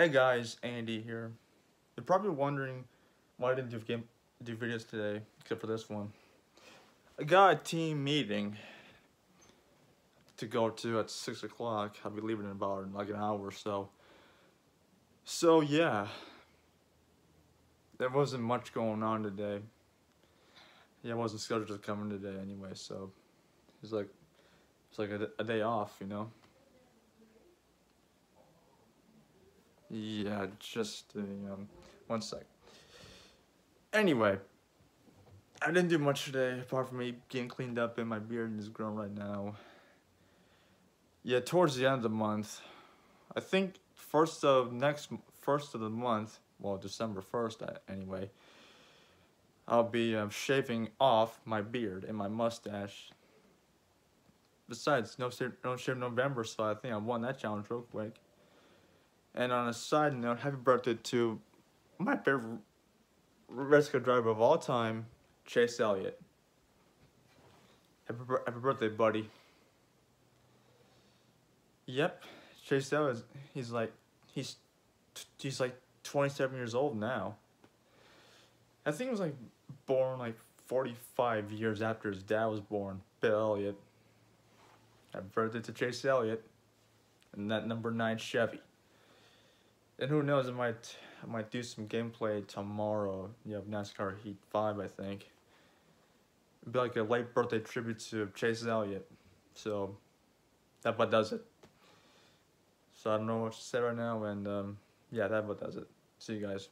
Hey guys, Andy here. You're probably wondering why I didn't do game do videos today, except for this one. I got a team meeting to go to at six o'clock. I'll be leaving in about like an hour or so. So yeah, there wasn't much going on today. Yeah, I wasn't scheduled to come in today anyway, so it's like it's like a, a day off, you know. Yeah, just um, one sec. Anyway, I didn't do much today apart from me getting cleaned up and my beard is grown right now. Yeah, towards the end of the month, I think first of next first of the month, well December first uh, anyway. I'll be uh, shaving off my beard and my mustache. Besides, no no shave November, so I think I won that challenge real quick. And on a side note, happy birthday to my favorite car driver of all time, Chase Elliott. Happy, happy birthday, buddy. Yep, Chase Elliott, he's like, he's, he's like 27 years old now. I think he was like born like 45 years after his dad was born, Bill Elliott. Happy birthday to Chase Elliott and that number nine Chevy. And who knows, I might I might do some gameplay tomorrow. You have NASCAR Heat 5, I think. It'd be like a late birthday tribute to Chase Elliott. So, that about does it. So I don't know what to say right now, and um, yeah, that about does it. See you guys.